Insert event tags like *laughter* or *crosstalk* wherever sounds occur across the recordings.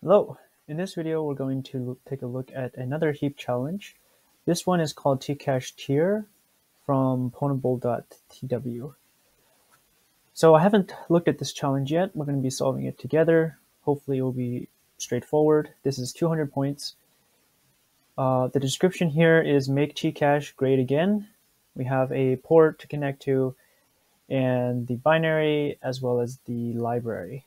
Hello, in this video we're going to take a look at another heap challenge. This one is called tcache tier from pwnable.tw. So I haven't looked at this challenge yet. We're going to be solving it together. Hopefully it will be straightforward. This is 200 points. Uh, the description here is make tcache great again. We have a port to connect to and the binary as well as the library.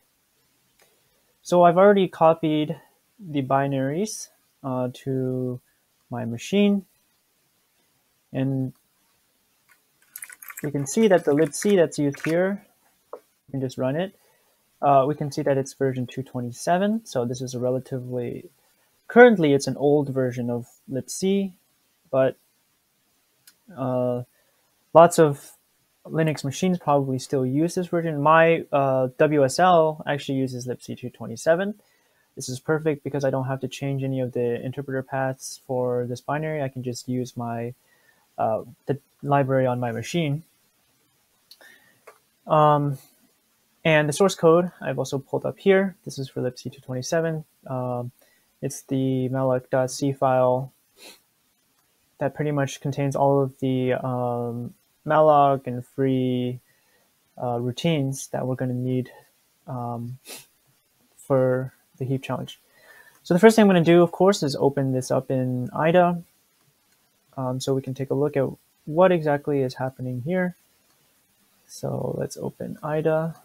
So I've already copied the binaries uh, to my machine. And we can see that the libc that's used here, we can just run it. Uh, we can see that it's version 227. So this is a relatively, currently it's an old version of libc, but uh, lots of Linux machines probably still use this version. My uh, WSL actually uses libc 227. This is perfect because I don't have to change any of the interpreter paths for this binary. I can just use my uh, the library on my machine. Um, and the source code I've also pulled up here. This is for libc 227. Um, it's the malloc.c file that pretty much contains all of the um, malloc and free uh, routines that we're going to need um, for the heap challenge. So the first thing I'm going to do, of course, is open this up in IDA um, so we can take a look at what exactly is happening here. So let's open IDA.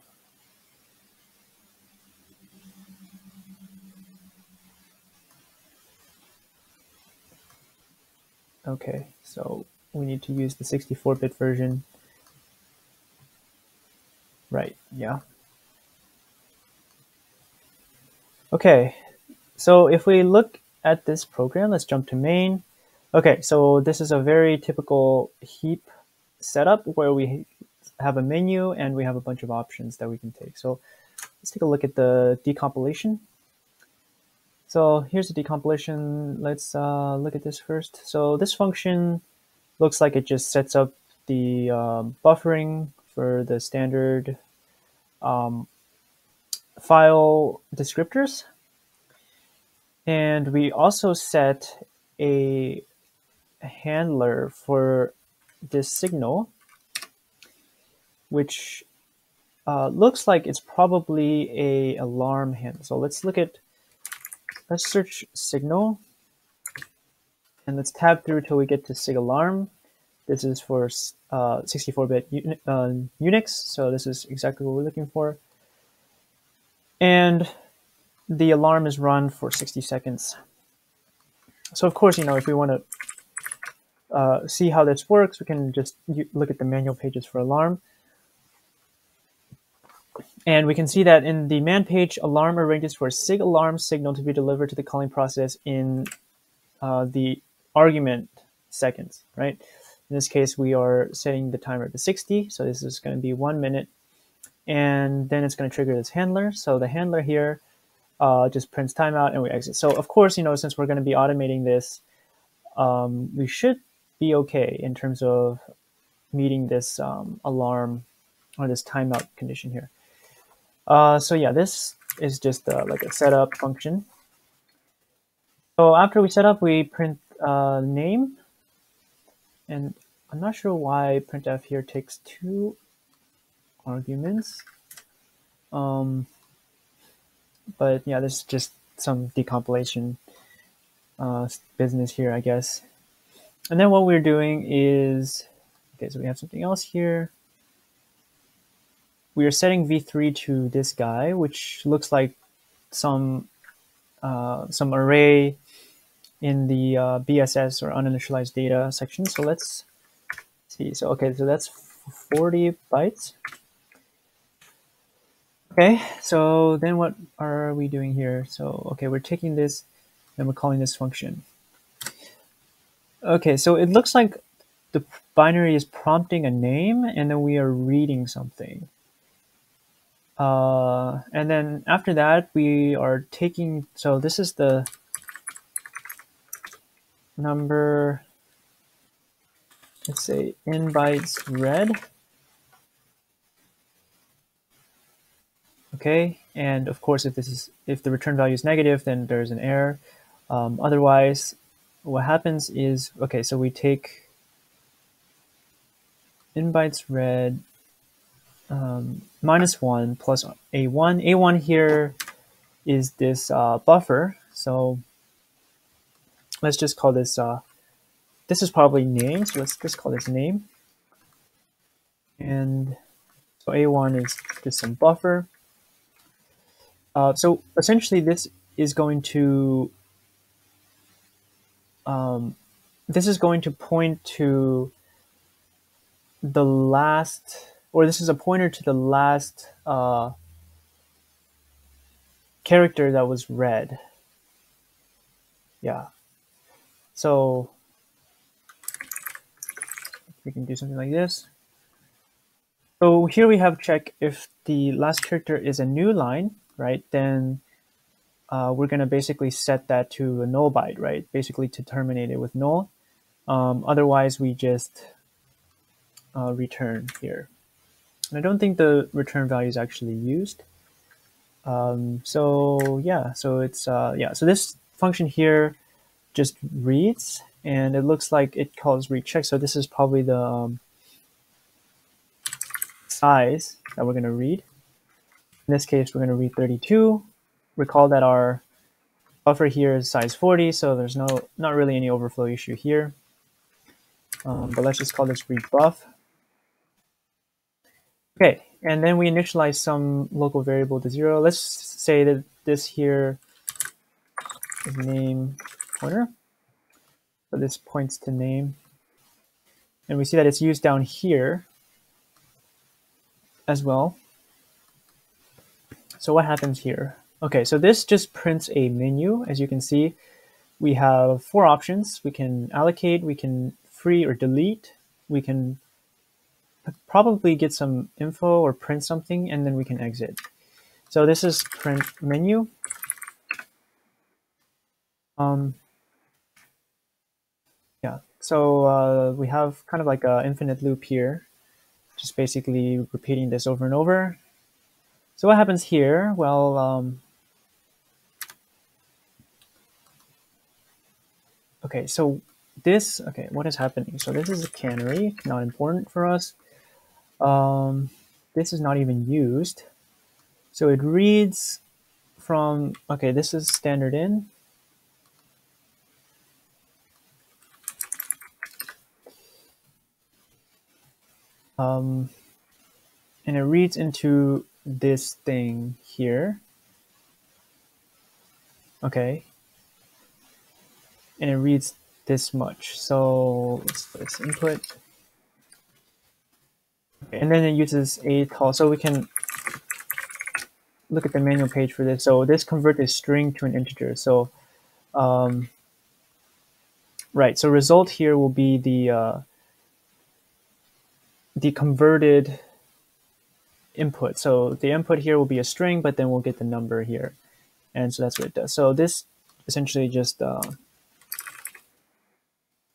Okay, so we need to use the 64-bit version. Right, yeah. Okay, so if we look at this program, let's jump to main. Okay, so this is a very typical heap setup where we have a menu and we have a bunch of options that we can take. So let's take a look at the decompilation. So here's the decompilation. Let's uh, look at this first. So this function looks like it just sets up the um, buffering for the standard um, file descriptors. And we also set a handler for this signal, which uh, looks like it's probably a alarm handler. So let's look at, let's search signal and let's tab through till we get to SIG alarm. This is for 64-bit uh, uh, Unix, so this is exactly what we're looking for. And the alarm is run for 60 seconds. So of course, you know, if we want to uh, see how this works, we can just look at the manual pages for alarm. And we can see that in the man page, alarm arranges for a SIG alarm signal to be delivered to the calling process in uh, the argument seconds, right? In this case, we are setting the timer to 60. So this is going to be one minute. And then it's going to trigger this handler. So the handler here uh, just prints timeout and we exit. So of course, you know, since we're going to be automating this, um, we should be okay in terms of meeting this um, alarm or this timeout condition here. Uh, so yeah, this is just uh, like a setup function. So after we set up, we print uh, name. And I'm not sure why printf here takes two arguments. Um, but yeah, this is just some decompilation uh, business here, I guess. And then what we're doing is, okay, so we have something else here. We are setting v3 to this guy, which looks like some uh, some array in the uh, BSS or uninitialized data section. So let's see. So, okay, so that's 40 bytes. Okay, so then what are we doing here? So, okay, we're taking this and we're calling this function. Okay, so it looks like the binary is prompting a name and then we are reading something. Uh, and then after that, we are taking, so this is the number, let's say in bytes read. Okay, And of course, if this is if the return value is negative, then there's an error. Um, otherwise, what happens is okay. So we take in bytes read um, minus one plus a1. a1 here is this uh, buffer. So let's just call this, uh, this is probably name. So let's just call this name. And so a1 is just some buffer. Uh, so essentially this is going to, um, this is going to point to the last, or this is a pointer to the last uh, character that was read. Yeah. So we can do something like this. So here we have check if the last character is a new line, right? Then uh, we're going to basically set that to a null byte, right? Basically to terminate it with null. Um, otherwise, we just uh, return here. And I don't think the return value is actually used. Um, so yeah, so it's uh, yeah. So this function here just reads, and it looks like it calls recheck. So this is probably the um, size that we're going to read. In this case, we're going to read 32. Recall that our buffer here is size 40, so there's no not really any overflow issue here. Um, but let's just call this read buff. Okay, and then we initialize some local variable to zero. Let's say that this here is name pointer. So this points to name. And we see that it's used down here as well. So what happens here? Okay, so this just prints a menu. As you can see, we have four options. We can allocate, we can free or delete, we can probably get some info or print something, and then we can exit. So this is print menu. Um, so uh, we have kind of like an infinite loop here, just basically repeating this over and over. So what happens here? Well, um, okay, so this, okay, what is happening? So this is a cannery, not important for us. Um, this is not even used. So it reads from, okay, this is standard in. Um, and it reads into this thing here. Okay. And it reads this much. So let's, let's input and then it uses a call. So we can look at the manual page for this. So this converts a string to an integer. So, um, right. So result here will be the uh, the converted input. So the input here will be a string, but then we'll get the number here. And so that's what it does. So this essentially just uh,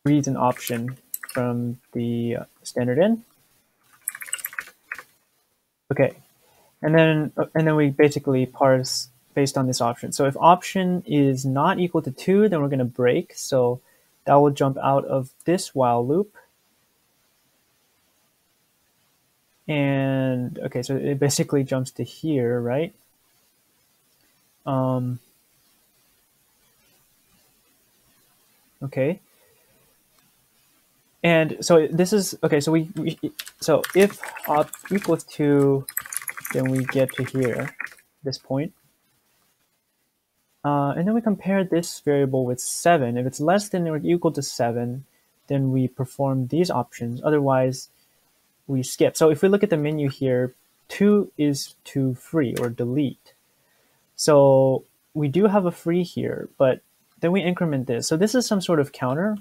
reads an option from the uh, standard in Okay, and then and then we basically parse based on this option. So if option is not equal to two, then we're going to break. So that will jump out of this while loop. And okay, so it basically jumps to here, right? Um, okay. And so this is, okay, so we, we so if op equals to, then we get to here, this point. Uh, and then we compare this variable with 7. If it's less than or equal to 7, then we perform these options. Otherwise, we skip. So if we look at the menu here, 2 is to free or delete. So we do have a free here, but then we increment this. So this is some sort of counter.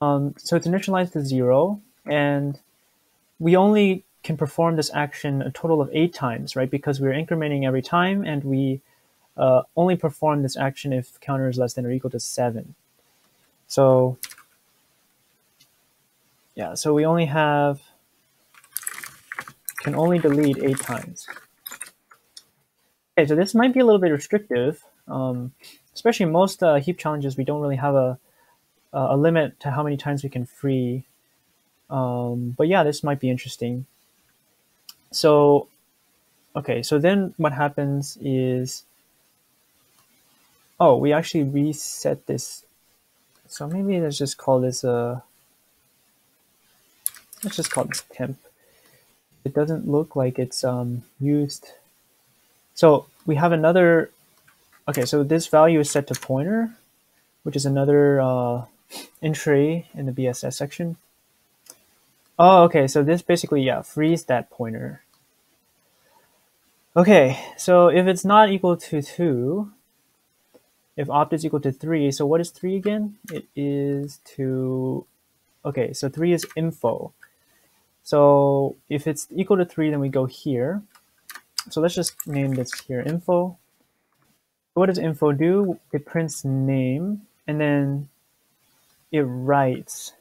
Um, so it's initialized to zero, and we only can perform this action a total of eight times, right? Because we're incrementing every time, and we uh, only perform this action if counter is less than or equal to seven. So yeah, so we only have, can only delete eight times. Okay, so this might be a little bit restrictive. Um, especially most uh, heap challenges, we don't really have a, a limit to how many times we can free. Um, but yeah, this might be interesting. So, okay, so then what happens is, oh, we actually reset this. So maybe let's just call this a, let's just call this temp. It doesn't look like it's um, used. So we have another, okay, so this value is set to pointer, which is another uh, entry in the BSS section. Oh, okay, so this basically, yeah, frees that pointer. Okay, so if it's not equal to 2, if opt is equal to 3, so what is 3 again? It is to, okay, so 3 is info. So if it's equal to 3, then we go here. So let's just name this here info. What does info do? It prints name, and then it writes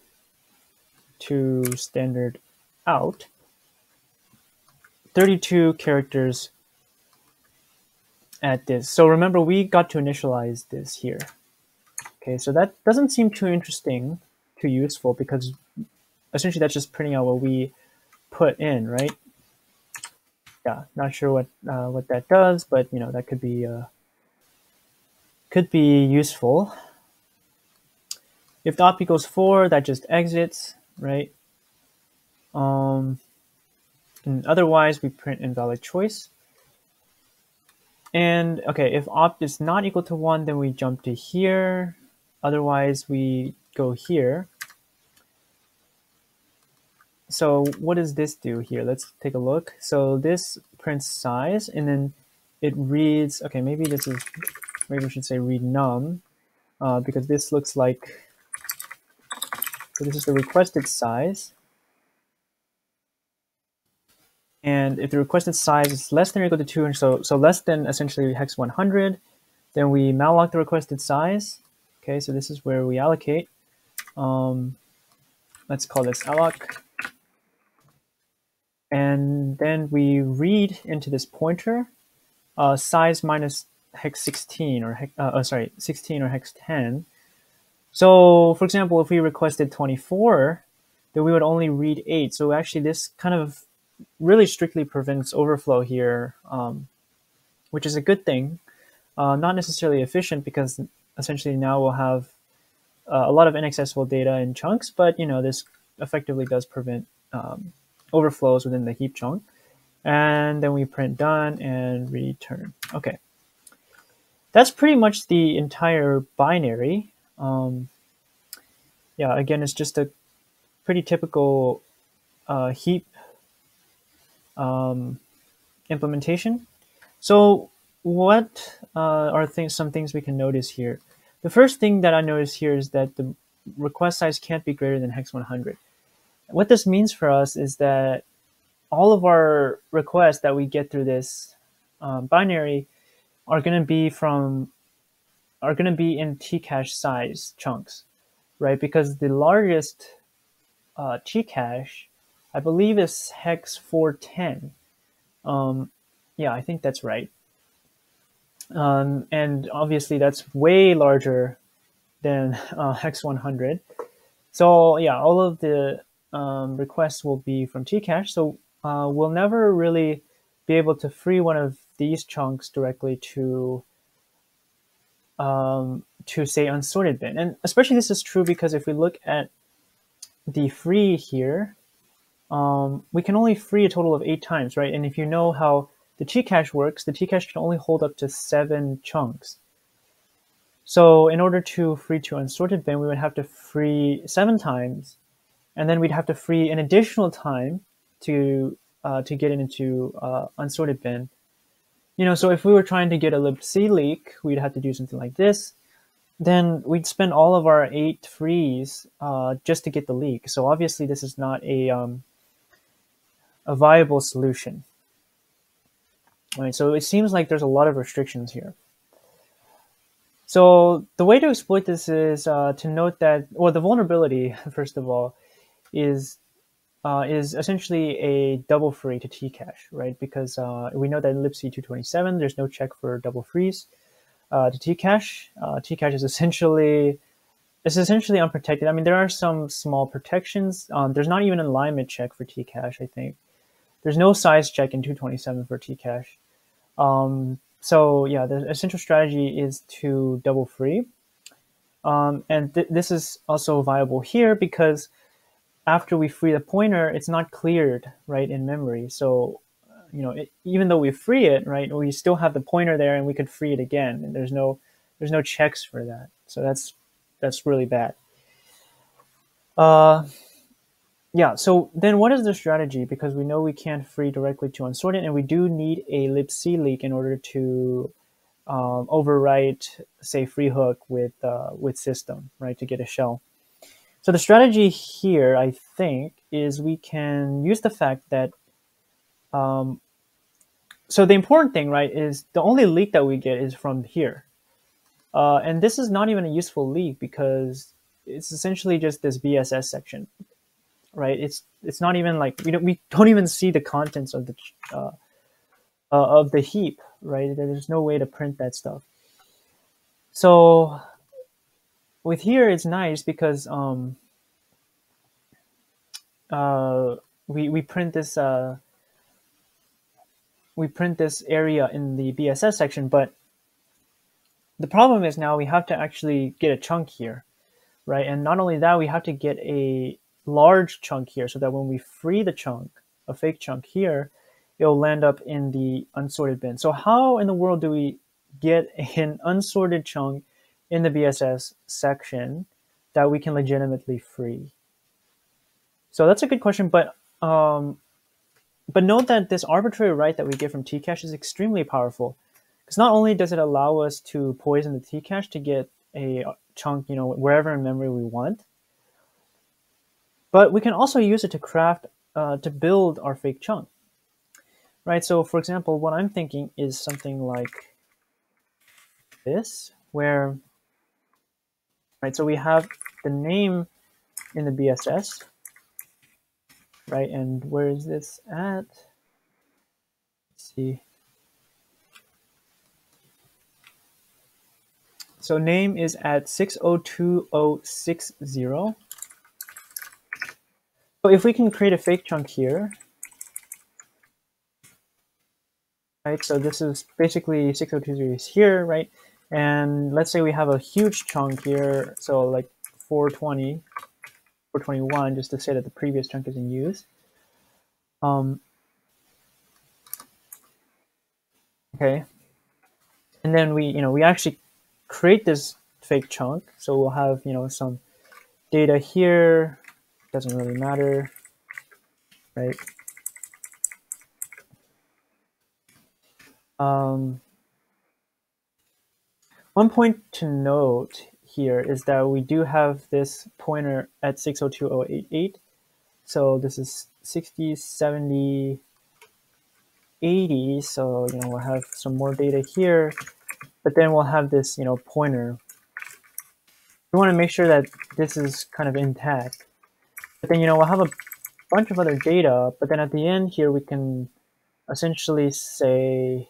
to standard out 32 characters at this. So remember, we got to initialize this here. Okay, so that doesn't seem too interesting, too useful, because essentially that's just printing out what we put in, right? Yeah, not sure what uh, what that does, but you know that could be uh, could be useful. If the op equals four, that just exits, right? Um, and otherwise, we print invalid choice. And okay, if opt is not equal to one, then we jump to here. Otherwise, we go here. So what does this do here? Let's take a look. So this prints size, and then it reads, okay, maybe this is, maybe we should say read num, uh, because this looks like, so this is the requested size. And if the requested size is less than or equal to 2, and so, so less than essentially hex 100, then we malloc the requested size. Okay, so this is where we allocate. Um, let's call this alloc. And then we read into this pointer uh, size minus hex 16 or hex, uh, oh, sorry, 16 or hex 10. So for example, if we requested 24, then we would only read 8. So actually this kind of really strictly prevents overflow here, um, which is a good thing. Uh, not necessarily efficient because essentially now we'll have uh, a lot of inaccessible data in chunks, but you know this effectively does prevent um, overflows within the heap chunk. And then we print done and return. Okay. That's pretty much the entire binary. Um, yeah, again, it's just a pretty typical uh, heap um, implementation. So what uh, are things, some things we can notice here? The first thing that I notice here is that the request size can't be greater than hex 100. What this means for us is that all of our requests that we get through this um, binary are going to be from are going to be in Tcache size chunks, right? Because the largest uh, Tcache I believe is hex 410. Um, yeah, I think that's right. Um, and obviously that's way larger than uh, hex 100. So yeah, all of the um, requests will be from Tcache. So uh, we'll never really be able to free one of these chunks directly to um, to say unsorted bin. And especially this is true because if we look at the free here, um, we can only free a total of eight times, right? And if you know how the Tcache works, the Tcache can only hold up to seven chunks. So in order to free to unsorted bin, we would have to free seven times, and then we'd have to free an additional time to uh, to get it into uh, unsorted bin. You know, so if we were trying to get a libc leak, we'd have to do something like this. Then we'd spend all of our eight frees uh, just to get the leak. So obviously, this is not a um, a viable solution. Right, so it seems like there's a lot of restrictions here. So the way to exploit this is uh, to note that, well, the vulnerability, *laughs* first of all, is uh, is essentially a double free to Tcache, right? Because uh, we know that in libc 227, there's no check for double frees uh, to Tcache. Uh, Tcache is essentially it's essentially unprotected. I mean, there are some small protections. Um, there's not even an alignment check for Tcache. I think there's no size check in 227 for Tcache. Um, so yeah, the essential strategy is to double free. Um, and th this is also viable here because after we free the pointer, it's not cleared right in memory. So, you know, it, even though we free it, right, we still have the pointer there, and we could free it again. And there's no there's no checks for that. So that's that's really bad. Uh, yeah. So then, what is the strategy? Because we know we can't free directly to unsorted, and we do need a libc leak in order to um, overwrite, say, free hook with uh, with system, right, to get a shell. So the strategy here, I think, is we can use the fact that, um, so the important thing, right, is the only leak that we get is from here. Uh, and this is not even a useful leak because it's essentially just this BSS section, right? It's it's not even like we don't we don't even see the contents of the uh, uh, of the heap, right? There's no way to print that stuff. So with here it's nice because um, uh, we we print this uh, we print this area in the BSS section, but the problem is now we have to actually get a chunk here, right? And not only that, we have to get a large chunk here so that when we free the chunk, a fake chunk here, it'll land up in the unsorted bin. So how in the world do we get *laughs* an unsorted chunk in the BSS section that we can legitimately free? So that's a good question, but um, but note that this arbitrary write that we get from Tcache is extremely powerful, because not only does it allow us to poison the Tcache to get a chunk, you know, wherever in memory we want, but we can also use it to craft uh, to build our fake chunk, right? So, for example, what I'm thinking is something like this, where right? So we have the name in the BSS, right? And where is this at? Let's see. So name is at 602060. So if we can create a fake chunk here, right? So this is basically 6020 is here, right? And let's say we have a huge chunk here, so like 420, 421, just to say that the previous chunk is in use. Um, okay. And then we, you know, we actually create this fake chunk. So we'll have, you know, some data here, doesn't really matter, right? Um, one point to note here is that we do have this pointer at 602088. So this is 60, 70, 80. So, you know, we'll have some more data here, but then we'll have this, you know, pointer. We want to make sure that this is kind of intact. But then, you know, we'll have a bunch of other data, but then at the end here, we can essentially say,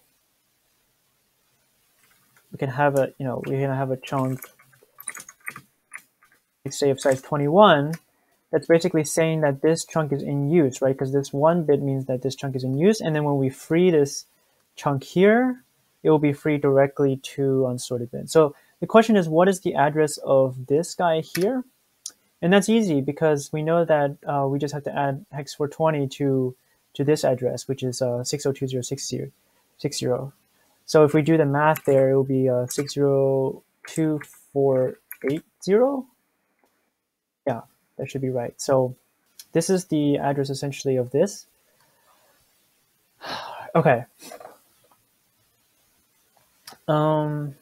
we can have a, you know, we can have a chunk, say of size 21, that's basically saying that this chunk is in use, right? Because this one bit means that this chunk is in use. And then when we free this chunk here, it will be free directly to unsorted bin. So the question is, what is the address of this guy here? And that's easy because we know that uh, we just have to add hex 420 to, to this address, which is uh, 602060. So if we do the math there, it will be uh, 60248. Yeah, that should be right. So this is the address essentially of this. *sighs* Okay. Um,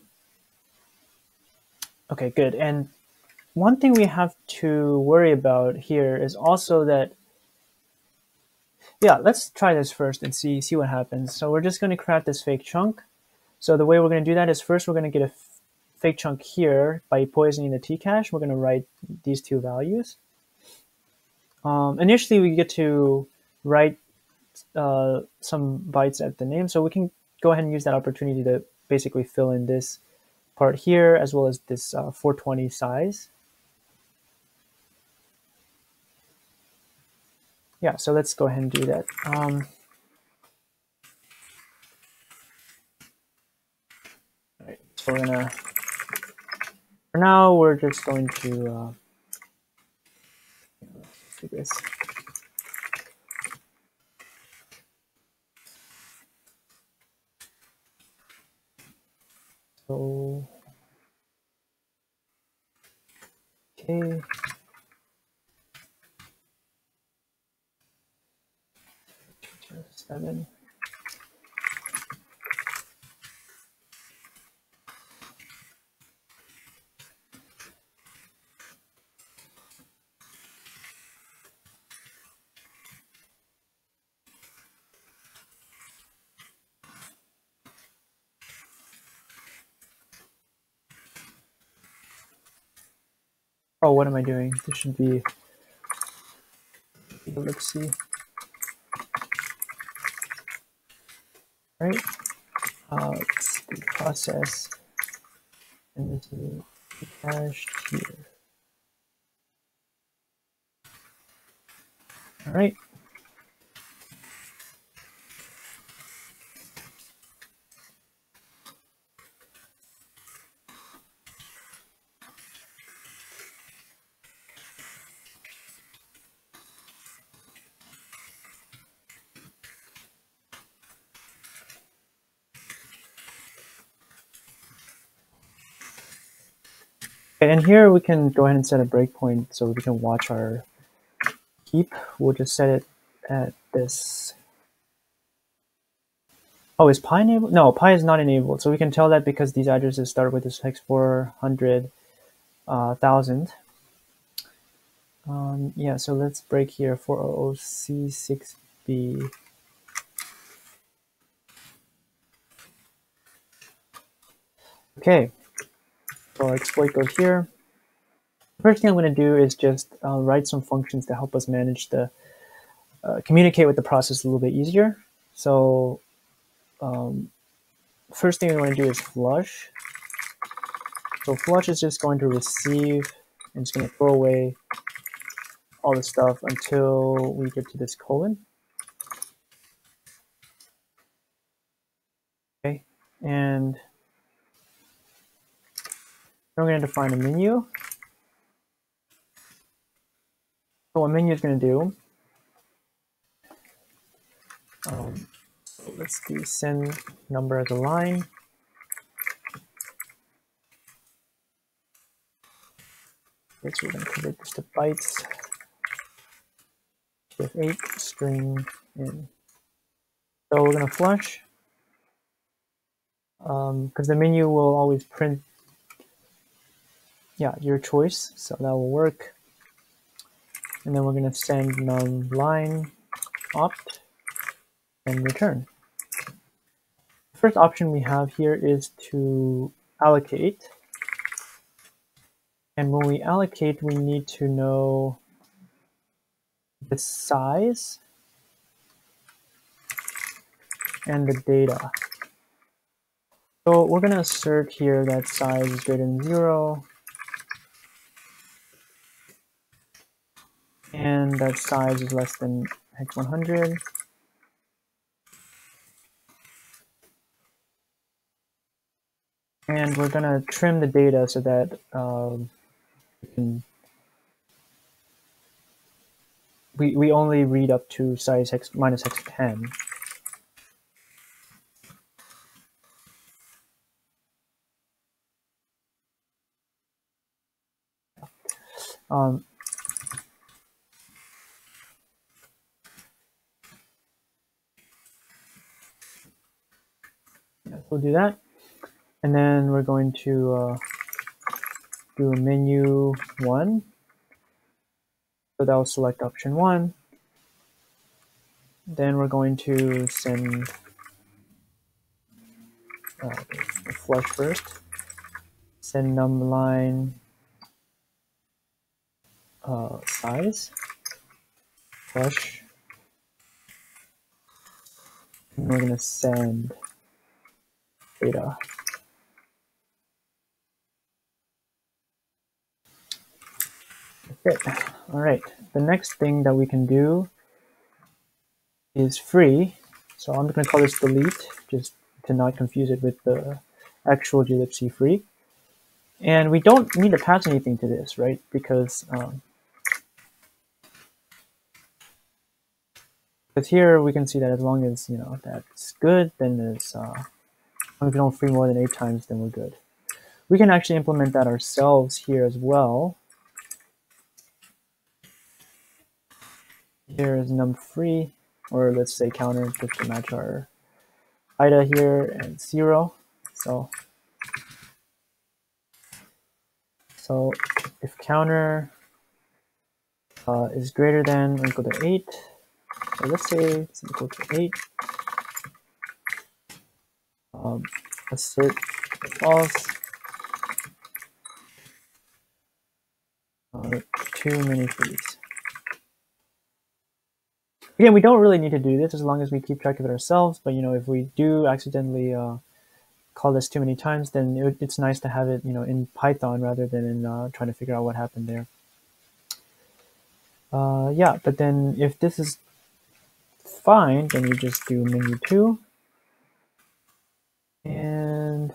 okay, good. And one thing we have to worry about here is also that yeah, let's try this first and see see what happens. So we're just going to craft this fake chunk. So the way we're going to do that is first we're going to get a fake chunk here by poisoning the Tcache. We're going to write these two values. Um, initially, we get to write uh, some bytes at the name, so we can go ahead and use that opportunity to basically fill in this part here as well as this uh, 420 size. Yeah, so let's go ahead and do that. Um, we're gonna, for now, we're just going to uh, do this. So, okay. Seven. Oh, what am I doing? This should be, let's see. Right, uh, let's do process, and this is cached here. All right. And here we can go ahead and set a breakpoint so we can watch our heap. We'll just set it at this. Oh, is pi enabled? No, pi is not enabled. So we can tell that because these addresses start with this hex 400,000. Uh, um, yeah, so let's break here 400C6B. Okay, so our exploit code here. First thing I'm going to do is just uh, write some functions to help us manage the, uh, communicate with the process a little bit easier. So um, first thing we want to do is flush. So flush is just going to receive and it's going to throw away all the stuff until we get to this colon. Okay, and then we're going to define a menu. So what menu is going to do, um, let's do send number as a line. So we're going to convert this to bytes with 8 string in. So we're going to flush because um, the menu will always print yeah, your choice. So that will work. And then we're going to send num line opt and return. The first option we have here is to allocate. And when we allocate, we need to know the size and the data. So we're going to assert here that size is greater than zero and that size is less than hex 100. And we're gonna trim the data so that um, we, can, we, we only read up to size hex minus hex 10. Um, we'll do that. And then we're going to uh, do menu one. So that will select option one. Then we're going to send uh, flush first. Send num line uh, size. flush. And we're going to data. Okay, all right. The next thing that we can do is free. So I'm going to call this delete just to not confuse it with the actual glibc free. And we don't need to pass anything to this, right? Because um, because here we can see that as long as you know that's good, then it's uh, as we don't free more than eight times, then we're good. We can actually implement that ourselves here as well. Here is num free, or let's say counter just to match our IDA here and zero. So So if counter uh, is greater than or equal to 8, so let's say it's equal to 8, um, assert false, uh, too many frees. Again, we don't really need to do this as long as we keep track of it ourselves, but you know, if we do accidentally uh, call this too many times, then it, it's nice to have it, you know, in Python rather than in uh, trying to figure out what happened there. Uh, yeah, but then if this is fine, then you just do menu two, and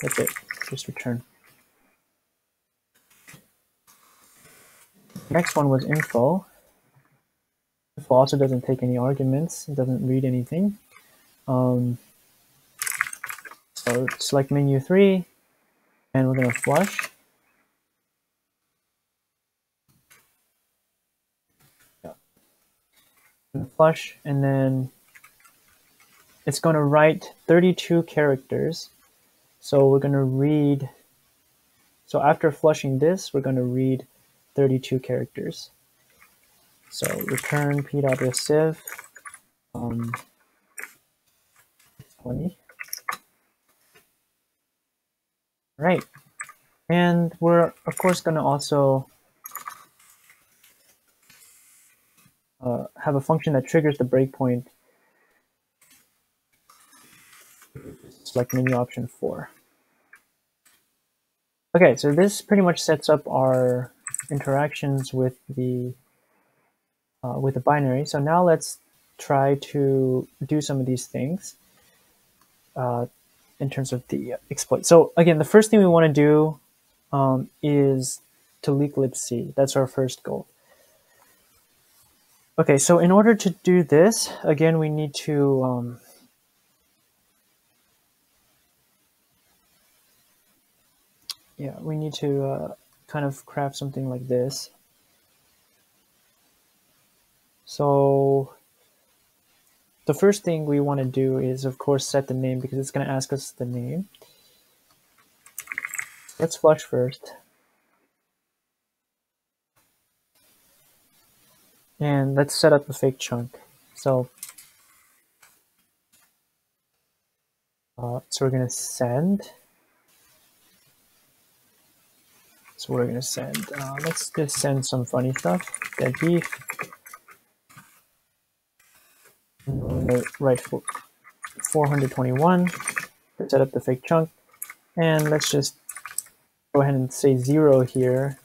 that's it. Just return. Next one was info. Info also doesn't take any arguments. It doesn't read anything. Um, so select menu three, and we're going to flush. Flush, and then it's going to write 32 characters. So we're going to read, so after flushing this, we're going to read 32 characters. So return p.reciv um, 20. Right. And we're, of course, going to also uh, have a function that triggers the breakpoint. Select menu option 4. Okay, so this pretty much sets up our interactions with the uh, with the binary. So now let's try to do some of these things. Uh, in terms of the exploit. So again, the first thing we want to do um, is to leak libc. That's our first goal. Okay, so in order to do this, again, we need to um, yeah, we need to uh, kind of craft something like this. So the first thing we want to do is, of course, set the name because it's going to ask us the name. Let's flush first. And let's set up a fake chunk. So, uh, so we're going to send. So we're to send, uh, let's just send some funny stuff. Dead beef write for 421 to set up the fake chunk. And let's just go ahead and say zero here.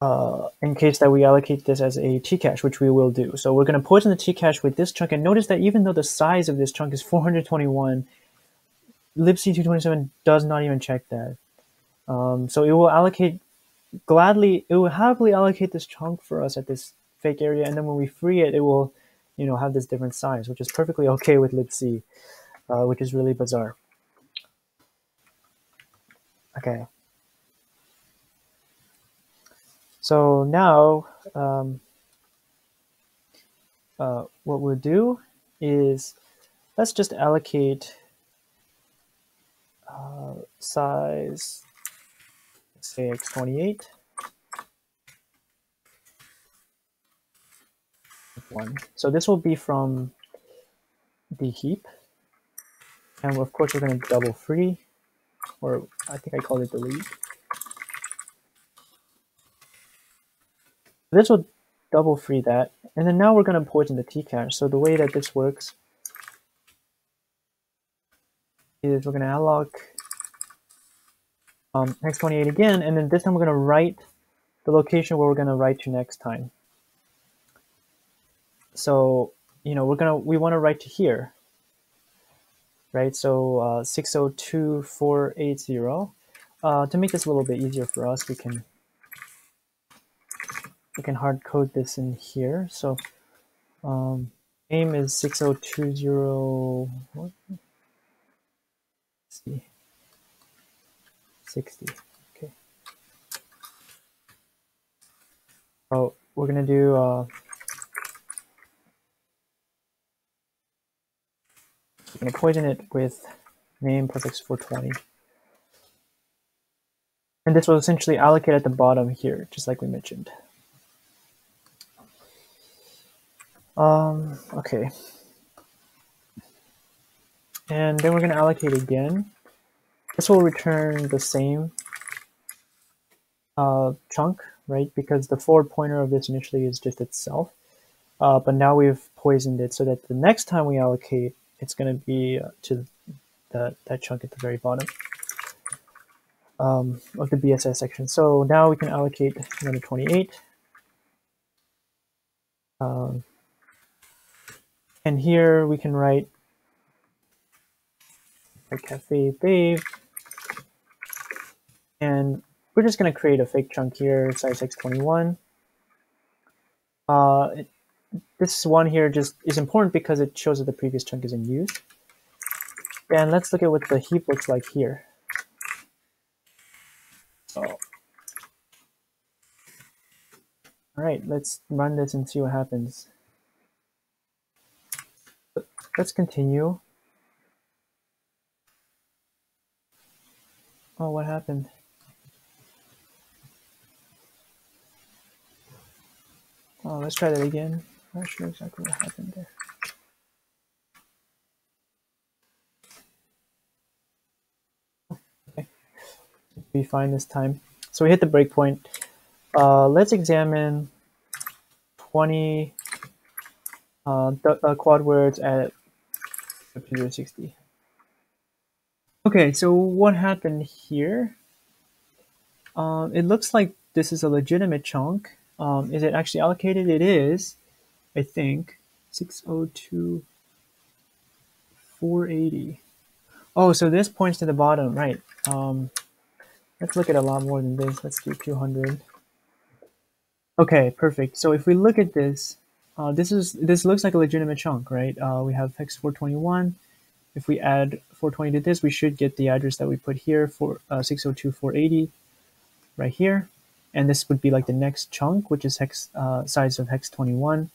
Uh, in case that we allocate this as a Tcache, which we will do. So we're going to poison the Tcache with this chunk. And notice that even though the size of this chunk is 421, libc227 does not even check that. Um, so it will allocate gladly, it will happily allocate this chunk for us at this fake area, and then when we free it, it will, you know, have this different size, which is perfectly okay with libc, uh, which is really bizarre. Okay. So now, um, uh, what we'll do is let's just allocate uh, size say x28. One. So this will be from the heap. And of course we're going to double free, or I think I called it delete. This will double free that. And then now we're going to poison the T-cache. So the way that this works is we're going to alloc um, hex28 again, and then this time we're going to write the location where we're going to write to next time. So, you know, we're going to, we want to write to here, right? So uh, 602480. Uh, to make this a little bit easier for us, we can we can hard code this in here. So um, name is 6020, what? Let's see, 60, okay. Oh, we're gonna do, uh, we're gonna poison it with name prefix x420. And this will essentially allocate at the bottom here, just like we mentioned. Um, okay. And then we're going to allocate again. This will return the same uh, chunk, right? Because the forward pointer of this initially is just itself. Uh, but now we've poisoned it so that the next time we allocate, it's going to be uh, to the, that chunk at the very bottom um, of the BSS section. So now we can allocate 128. Um, and here we can write a cafe babe. And we're just going to create a fake chunk here, size x21. Uh, this one here just is important because it shows that the previous chunk is in use. And let's look at what the heap looks like here. So, all right, let's run this and see what happens. Let's continue. Oh, what happened? Oh, let's try that again. I'm not sure exactly what happened there. Okay, be fine this time. So we hit the breakpoint. Uh, let's examine 20 uh, uh, quad words at 60. Okay, so what happened here? Um, it looks like this is a legitimate chunk. Um, is it actually allocated? It is, I think. 602, 480. Oh, so this points to the bottom, right. Um, let's look at a lot more than this. Let's do 200. Okay, perfect. So if we look at this, uh, this is this looks like a legitimate chunk, right? Uh, we have hex 421. If we add 420 to this, we should get the address that we put here for uh, 602.480 right here. And this would be like the next chunk, which is hex uh, size of hex 21.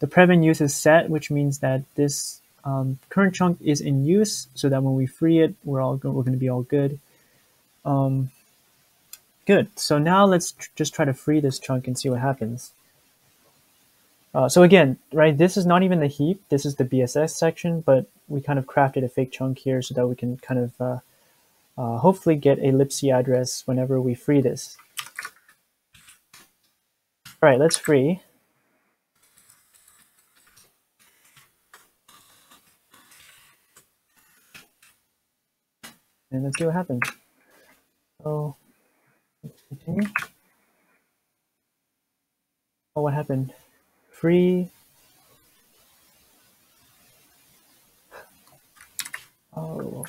The prev in use is set, which means that this um, current chunk is in use, so that when we free it, we're all we're going to be all good. Um, good. So now let's tr just try to free this chunk and see what happens. Uh, so again, right, this is not even the heap, this is the BSS section, but we kind of crafted a fake chunk here so that we can kind of uh, uh, hopefully get a libc address whenever we free this. All right, let's free. And let's see what happens. So, continue. Oh, what happened? free oh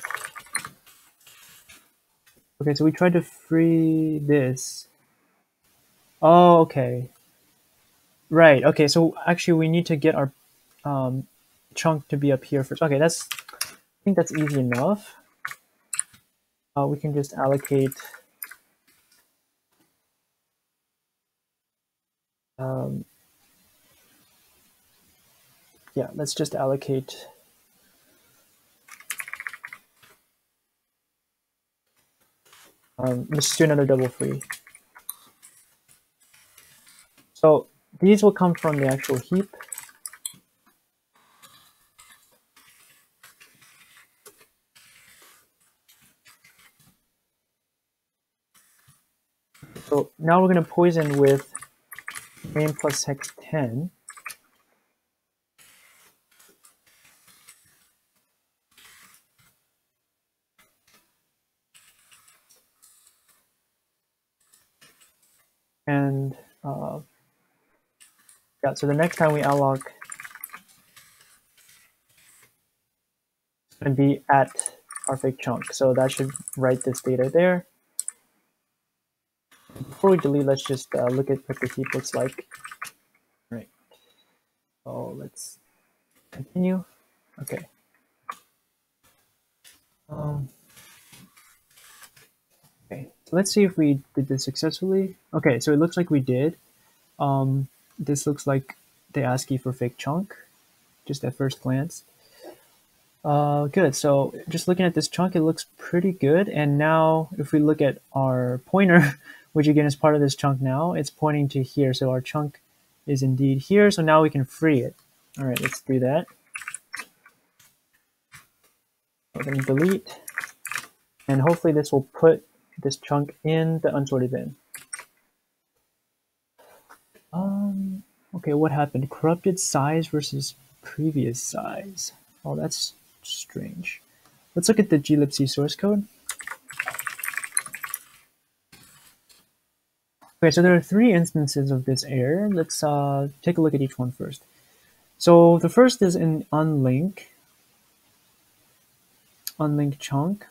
okay so we tried to free this oh okay right okay so actually we need to get our um, chunk to be up here first okay that's I think that's easy enough uh, we can just allocate um, yeah, let's just allocate um, let's do another double free. So these will come from the actual heap. So now we're going to poison with main plus hex 10. And uh, yeah, so the next time we alloc it's going to be at our fake chunk. So that should write this data there. Before we delete, let's just uh, look at what the heap looks like. Right. So let's continue. Okay. Um, okay, so let's see if we did this successfully. Okay, so it looks like we did. Um, this looks like the ASCII for fake chunk, just at first glance. Uh, good. So just looking at this chunk, it looks pretty good. And now if we look at our pointer, *laughs* which again is part of this chunk now, it's pointing to here. So our chunk is indeed here. So now we can free it. All right, let's do that. Going to delete. And hopefully this will put this chunk in the unsorted bin. Okay, what happened? Corrupted size versus previous size. Oh, that's strange. Let's look at the glibc source code. Okay, so there are three instances of this error. Let's uh, take a look at each one first. So the first is in unlink, unlink chunk.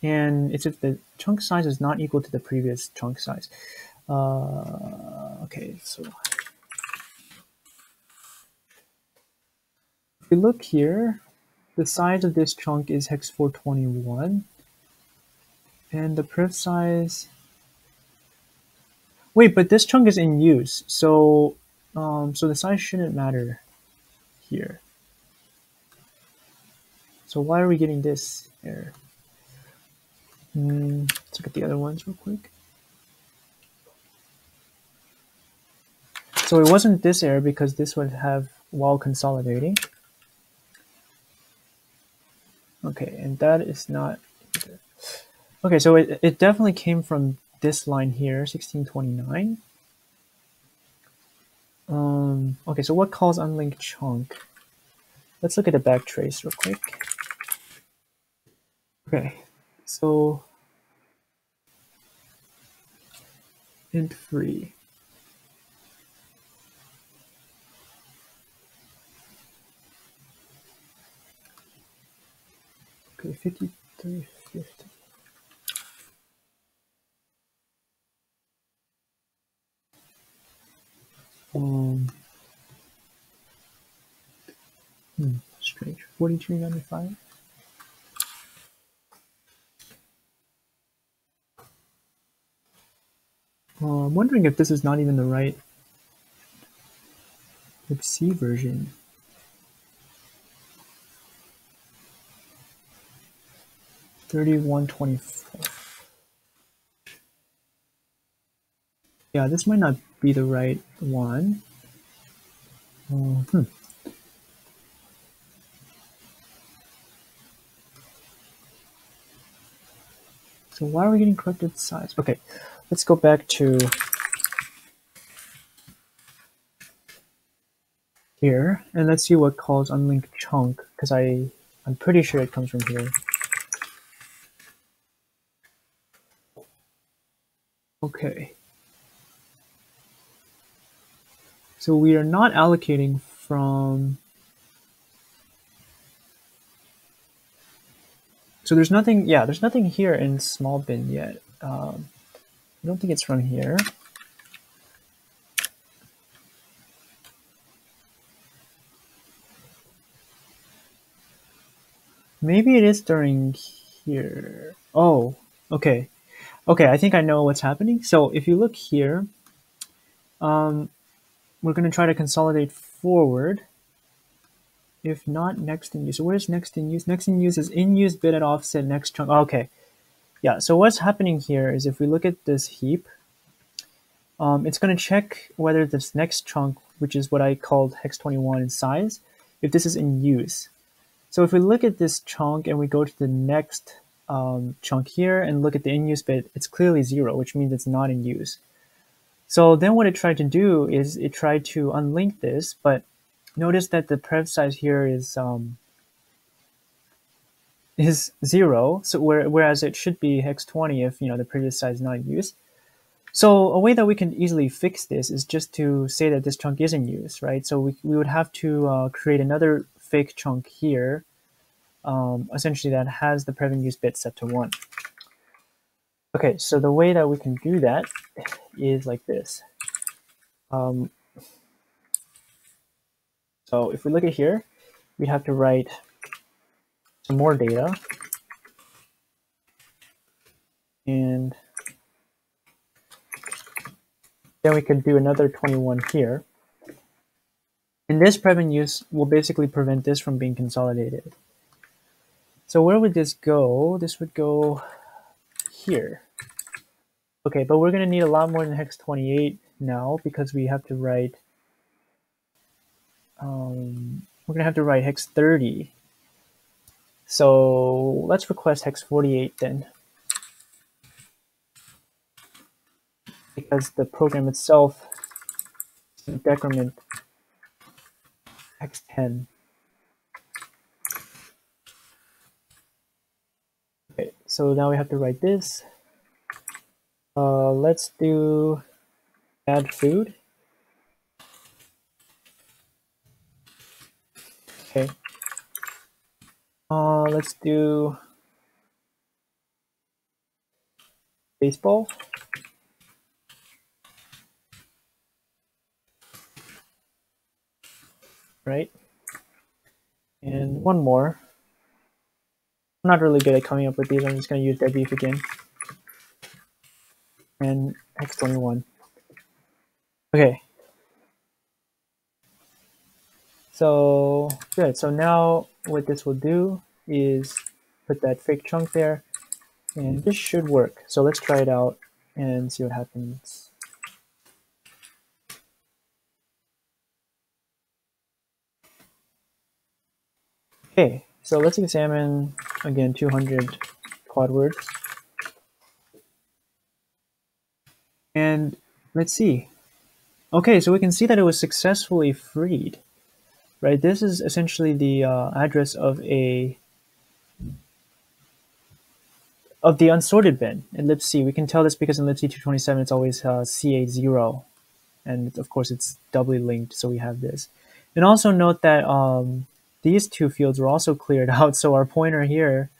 And it's if the chunk size is not equal to the previous chunk size. Uh, okay, so if we look here, the size of this chunk is hex 421, and the priv size. Wait, but this chunk is in use, so um, so the size shouldn't matter here. So why are we getting this error? Mm, let's look at the other ones real quick. So it wasn't this error because this would have while consolidating. Okay, and that is not Okay, so it, it definitely came from this line here, 1629. Um, okay, so what calls unlinked chunk? Let's look at the backtrace real quick. Okay, so int free. Okay, 5350. Um, hmm, strange. 4395. Uh, I'm wondering if this is not even the right libc version. 3124. Yeah, this might not be the right one. Uh, hmm. So why are we getting corrupted size? Okay, let's go back to here and let's see what calls unlinked chunk because I I'm pretty sure it comes from here. Okay. So we are not allocating from So there's nothing, yeah, there's nothing here in small bin yet. Um, I don't think it's from here. Maybe it is during here. Oh, okay. Okay, I think I know what's happening. So if you look here, um, we're going to try to consolidate forward. If not next in use. So where's next in use? Next in use is in use bit at offset next chunk. Okay. Yeah, so what's happening here is if we look at this heap, um, it's going to check whether this next chunk, which is what I called hex 21 in size, if this is in use. So if we look at this chunk and we go to the next um, chunk here and look at the in-use bit, it's clearly zero, which means it's not in use. So then what it tried to do is it tried to unlink this, but notice that the prev size here is um, is zero. So where, whereas it should be hex 20 if you know the previous size is not in use. So a way that we can easily fix this is just to say that this chunk is in use, right? So we, we would have to uh, create another fake chunk here, um, essentially that has the prev in use bit set to one. Okay, so the way that we can do that is like this. Um, so if we look at here, we have to write some more data. And then we could do another 21 here. And this prev in use will basically prevent this from being consolidated. So where would this go? This would go here. Okay, but we're going to need a lot more than hex 28 now because we have to write, um, we're to have to write hex 30 so let's request hex 48 then. Because the program itself decrement hex 10. Okay, so now we have to write this. Uh, let's do add food. Okay, uh, let's do baseball. Right? And one more. I'm not really good at coming up with these. I'm just going to use dead beef again. And X21. Okay. So good. So now what this will do is put that fake chunk there and this should work. So let's try it out and see what happens. Okay, so let's examine again 200 quad words. And let's see. Okay, so we can see that it was successfully freed right? This is essentially the uh, address of a of the unsorted bin in libc. We can tell this because in libc 227 it's always uh, CA0, and of course it's doubly linked, so we have this. And also note that um, these two fields were also cleared *laughs* out, so our pointer here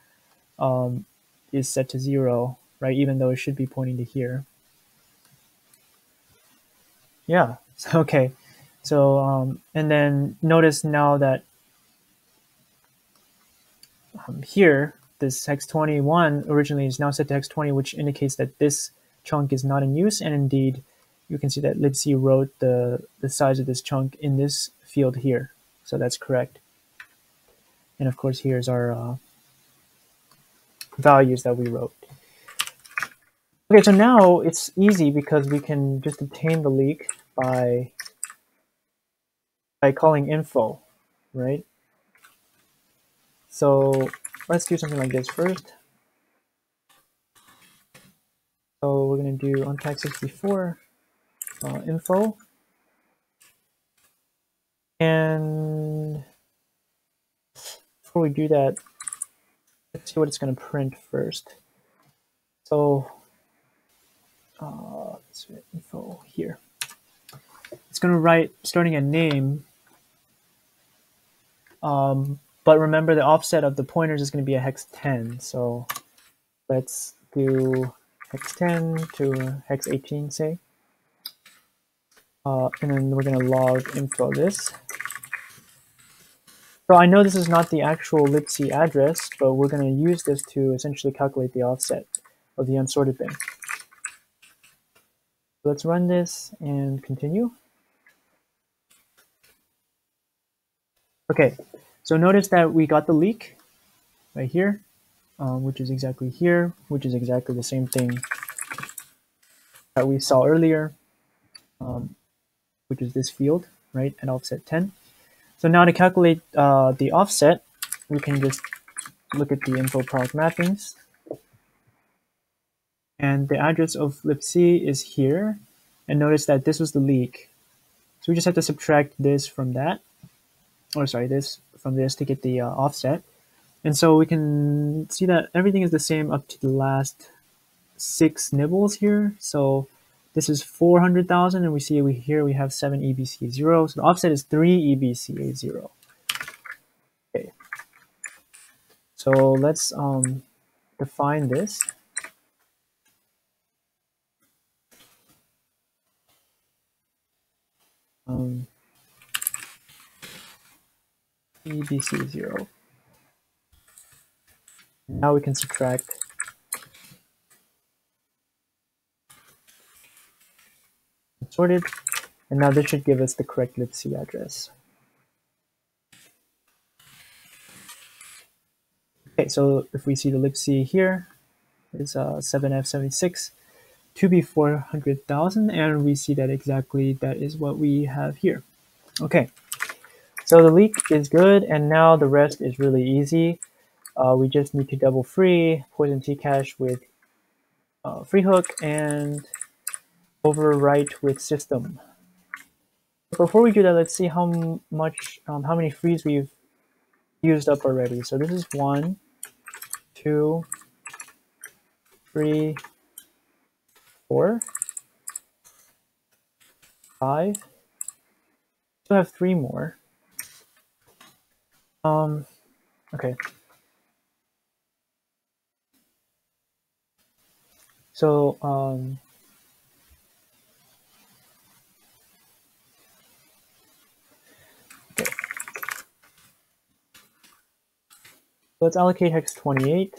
um, is set to zero, right? Even though it should be pointing to here. Yeah, *laughs* okay. So, um, and then notice now that um, here, this hex 21 originally is now set to hex 20, which indicates that this chunk is not in use. And indeed, you can see that libc wrote the, the size of this chunk in this field here. So that's correct. And of course, here's our uh, values that we wrote. Okay, so now it's easy because we can just obtain the leak by by calling info, right? So let's do something like this first. So we're going to do unpack64 uh, info. And before we do that, let's see what it's going to print first. So uh, info here. It's going to write starting a name um, but remember the offset of the pointers is going to be a hex 10. So let's do hex 10 to hex 18, say. Uh, and then we're going to log info this. So I know this is not the actual libc address, but we're going to use this to essentially calculate the offset of the unsorted bin. Let's run this and continue. Okay, so notice that we got the leak right here, um, which is exactly here, which is exactly the same thing that we saw earlier, um, which is this field, right, at offset 10. So now to calculate uh, the offset, we can just look at the info product mappings. And the address of libc is here. and notice that this was the leak. So we just have to subtract this from that, or sorry, this from this to get the uh, offset. And so we can see that everything is the same up to the last six nibbles here. So this is 400,000 and we see we here we have 7 EBC0. So the offset is 3 EBCA0. Okay. So let's um, define this. Um, EBC0. Now we can subtract sorted, and now this should give us the correct libc address. Okay, so if we see the libc here is uh, 7f76 2b400,000, and we see that exactly that is what we have here. Okay, so the leak is good, and now the rest is really easy. Uh, we just need to double free poison Tcache with uh, free hook and overwrite with system. Before we do that, let's see how much, um, how many frees we've used up already. So this is one, two, three, four, five. Still have three more. Um, okay. So um, Let's allocate hex 28.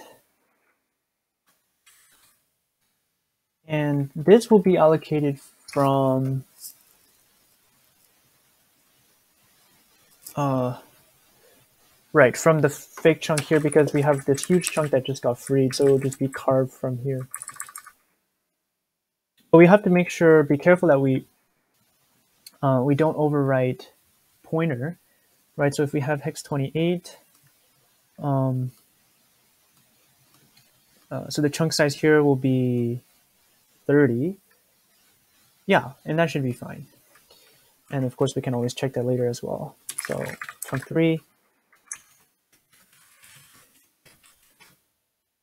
And this will be allocated from uh, right from the fake chunk here because we have this huge chunk that just got freed, so it'll just be carved from here. But we have to make sure, be careful that we uh, we don't overwrite pointer, right? So if we have hex 28, um, uh, so the chunk size here will be 30. Yeah, and that should be fine. And of course, we can always check that later as well. So chunk 3,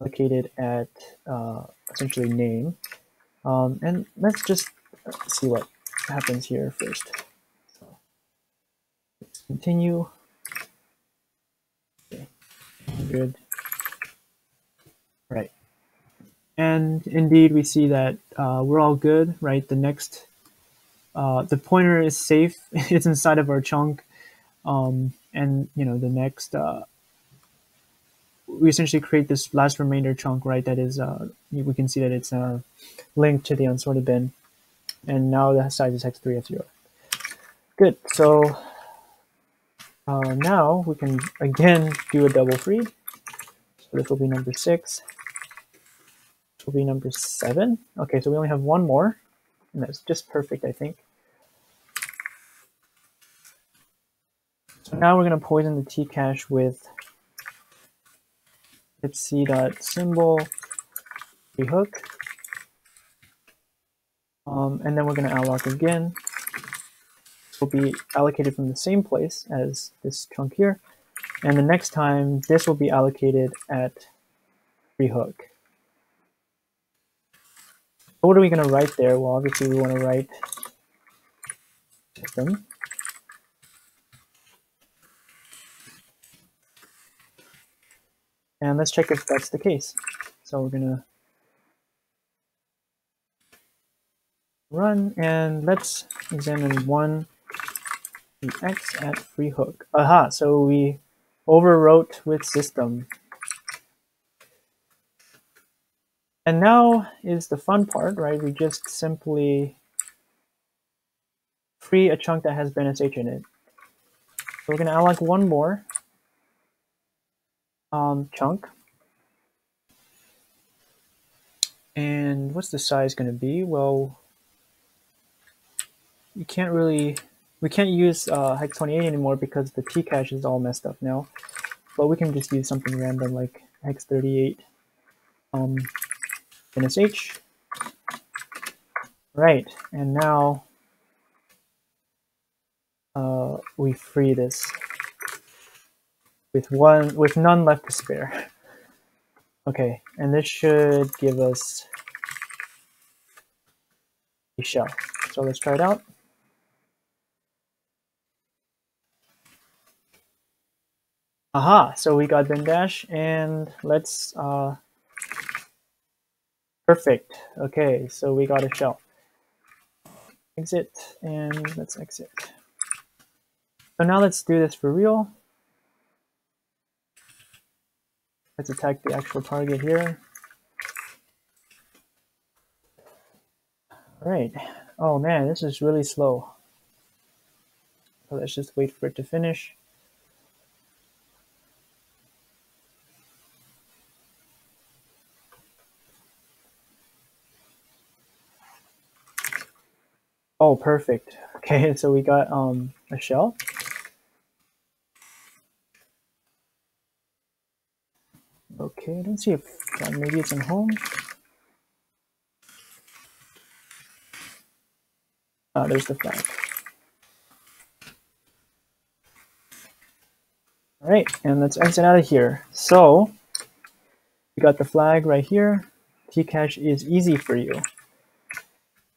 located at uh, essentially name. Um, and let's just see what happens here first. So let's continue. Good. Right. And indeed, we see that uh, we're all good, right? The next, uh, the pointer is safe. *laughs* it's inside of our chunk. Um, and, you know, the next uh, we essentially create this last remainder chunk, right? That is, uh, we can see that it's uh, linked to the unsorted bin. And now the size is hex3f0. Good, so uh, now we can again do a double free. So this will be number six. This will be number seven. Okay, so we only have one more, and that's just perfect, I think. So now we're going to poison the Tcache with let's see that symbol hook. Um, and then we're going to alloc again. Will be allocated from the same place as this chunk here. And the next time, this will be allocated at free hook. What are we going to write there? Well, obviously we want to write system. And let's check if that's the case. So we're gonna run and let's examine one the x at free hook. Aha, so we overwrote with system. And now is the fun part, right? We just simply free a chunk that has BNSH in it. So we're going to alloc one more um, chunk. And what's the size going to be? Well, you can't really, we can't use uh, Hex 28 anymore because the Tcache is all messed up now. But we can just use something random like Hex 38 um, NSH. Right, and now uh, we free this with one with none left to spare. *laughs* Okay, and this should give us a shell. So let's try it out. Aha, so we got bin Dash, and let's, uh, perfect. Okay, so we got a shell. Exit, and let's exit. So now let's do this for real. Let's attack the actual target here. All right. Oh man, this is really slow. So let's just wait for it to finish. Oh, perfect. *laughs* Okay, so we got um, a shell. Okay, I don't see if maybe it's in home. Ah, there's the flag. All right, and let's exit out of here. So we got the flag right here. Tcash is easy for you.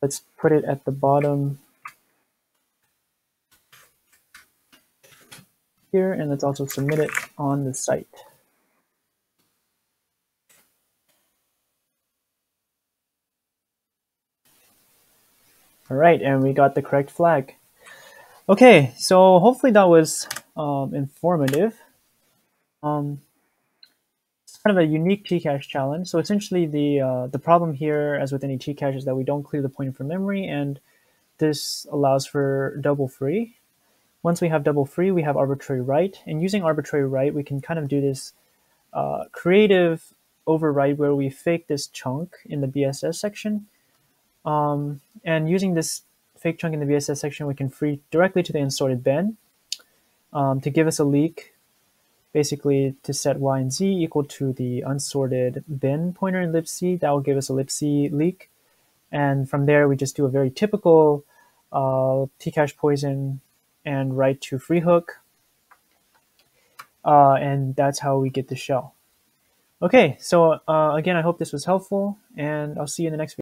Let's put it at the bottom here, and let's also submit it on the site. All right, and we got the correct flag. Okay, so hopefully that was um, informative. Um, kind of a unique Tcash challenge. So essentially the, uh, the problem here, as with any Tcash, is that we don't clear the pointer from memory, and this allows for double free. Once we have double free, we have arbitrary write, and using arbitrary write, we can kind of do this uh, creative override where we fake this chunk in the BSS section, um, and using this fake chunk in the BSS section, we can free directly to the unsorted bin um, to give us a leak, basically to set y and z equal to the unsorted bin pointer in libc. That will give us a libc leak. And from there, we just do a very typical uh, Tcash poison and write to free hook. Uh, and that's how we get the shell. Okay, so uh, again, I hope this was helpful, and I'll see you in the next video.